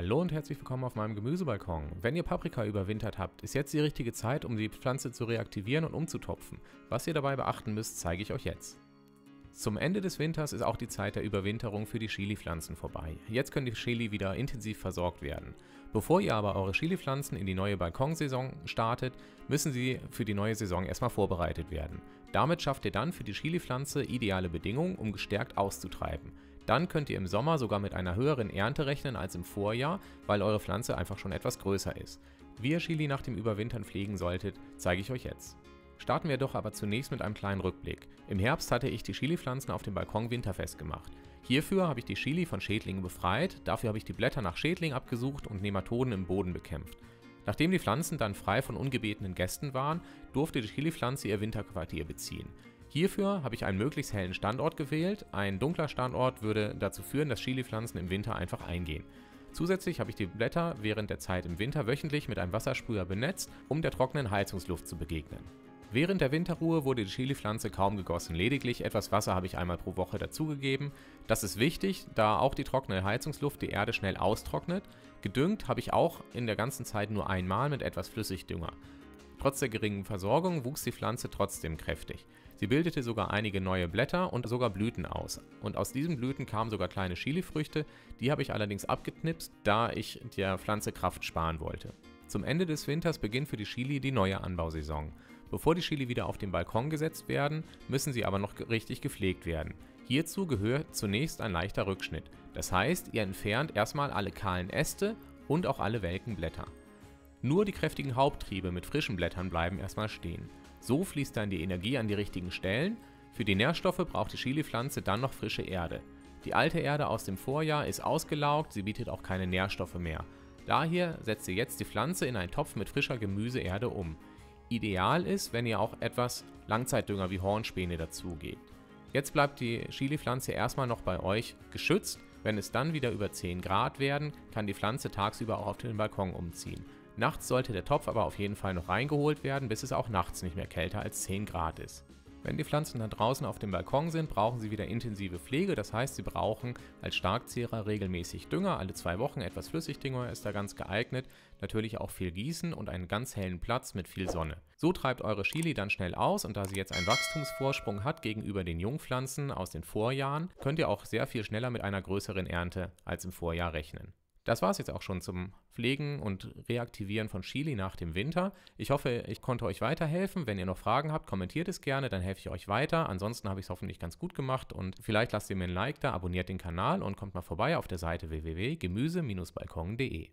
Hallo und herzlich willkommen auf meinem Gemüsebalkon. Wenn ihr Paprika überwintert habt, ist jetzt die richtige Zeit, um die Pflanze zu reaktivieren und umzutopfen. Was ihr dabei beachten müsst, zeige ich euch jetzt. Zum Ende des Winters ist auch die Zeit der Überwinterung für die Chili-Pflanzen vorbei. Jetzt können die Chili wieder intensiv versorgt werden. Bevor ihr aber eure Chili-Pflanzen in die neue Balkonsaison startet, müssen sie für die neue Saison erstmal vorbereitet werden. Damit schafft ihr dann für die Chili-Pflanze ideale Bedingungen, um gestärkt auszutreiben. Dann könnt ihr im Sommer sogar mit einer höheren Ernte rechnen als im Vorjahr, weil eure Pflanze einfach schon etwas größer ist. Wie ihr Chili nach dem Überwintern pflegen solltet, zeige ich euch jetzt. Starten wir doch aber zunächst mit einem kleinen Rückblick. Im Herbst hatte ich die Chili-Pflanzen auf dem Balkon winterfest gemacht. Hierfür habe ich die Chili von Schädlingen befreit, dafür habe ich die Blätter nach Schädlingen abgesucht und Nematoden im Boden bekämpft. Nachdem die Pflanzen dann frei von ungebetenen Gästen waren, durfte die Chili-Pflanze ihr Winterquartier beziehen. Hierfür habe ich einen möglichst hellen Standort gewählt. Ein dunkler Standort würde dazu führen, dass Chili-Pflanzen im Winter einfach eingehen. Zusätzlich habe ich die Blätter während der Zeit im Winter wöchentlich mit einem Wassersprüher benetzt, um der trockenen Heizungsluft zu begegnen. Während der Winterruhe wurde die Chilipflanze kaum gegossen, lediglich etwas Wasser habe ich einmal pro Woche dazugegeben. Das ist wichtig, da auch die trockene Heizungsluft die Erde schnell austrocknet. Gedüngt habe ich auch in der ganzen Zeit nur einmal mit etwas Flüssigdünger. Trotz der geringen Versorgung wuchs die Pflanze trotzdem kräftig. Sie bildete sogar einige neue Blätter und sogar Blüten aus. Und aus diesen Blüten kamen sogar kleine Chilifrüchte, die habe ich allerdings abgeknipst, da ich der Pflanze Kraft sparen wollte. Zum Ende des Winters beginnt für die Chili die neue Anbausaison. Bevor die Chili wieder auf den Balkon gesetzt werden, müssen sie aber noch richtig gepflegt werden. Hierzu gehört zunächst ein leichter Rückschnitt. Das heißt, ihr entfernt erstmal alle kahlen Äste und auch alle welken Blätter. Nur die kräftigen Haupttriebe mit frischen Blättern bleiben erstmal stehen. So fließt dann die Energie an die richtigen Stellen. Für die Nährstoffe braucht die Chili-Pflanze dann noch frische Erde. Die alte Erde aus dem Vorjahr ist ausgelaugt, sie bietet auch keine Nährstoffe mehr. Daher setzt ihr jetzt die Pflanze in einen Topf mit frischer Gemüseerde um. Ideal ist, wenn ihr auch etwas Langzeitdünger wie Hornspäne dazugebt. Jetzt bleibt die Chili-Pflanze erstmal noch bei euch geschützt. Wenn es dann wieder über 10 Grad werden, kann die Pflanze tagsüber auch auf den Balkon umziehen. Nachts sollte der Topf aber auf jeden Fall noch reingeholt werden, bis es auch nachts nicht mehr kälter als 10 Grad ist. Wenn die Pflanzen dann draußen auf dem Balkon sind, brauchen sie wieder intensive Pflege. Das heißt, sie brauchen als Starkzehrer regelmäßig Dünger. Alle zwei Wochen etwas Flüssigdünger ist da ganz geeignet. Natürlich auch viel Gießen und einen ganz hellen Platz mit viel Sonne. So treibt eure Chili dann schnell aus und da sie jetzt einen Wachstumsvorsprung hat gegenüber den Jungpflanzen aus den Vorjahren, könnt ihr auch sehr viel schneller mit einer größeren Ernte als im Vorjahr rechnen. Das war es jetzt auch schon zum Pflegen und Reaktivieren von Chili nach dem Winter. Ich hoffe, ich konnte euch weiterhelfen. Wenn ihr noch Fragen habt, kommentiert es gerne, dann helfe ich euch weiter. Ansonsten habe ich es hoffentlich ganz gut gemacht und vielleicht lasst ihr mir ein Like da, abonniert den Kanal und kommt mal vorbei auf der Seite www.gemüse-balkon.de.